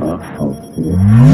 啊好。